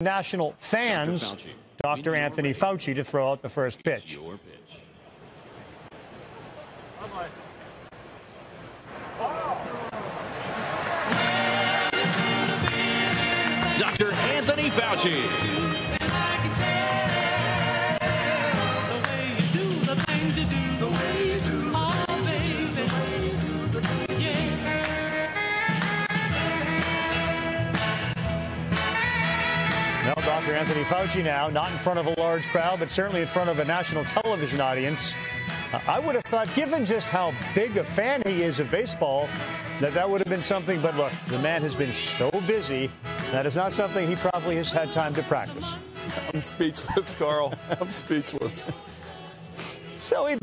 national fans, Fauci. Dr. Anthony Fauci, to throw out the first pitch. Your pitch. Dr. Anthony Fauci. Well, Dr. Anthony Fauci now, not in front of a large crowd, but certainly in front of a national television audience. Uh, I would have thought, given just how big a fan he is of baseball, that that would have been something. But look, the man has been so busy that is not something he probably has had time to practice. I'm speechless, Carl. I'm speechless. So he